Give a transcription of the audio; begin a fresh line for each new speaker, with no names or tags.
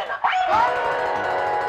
たいな。い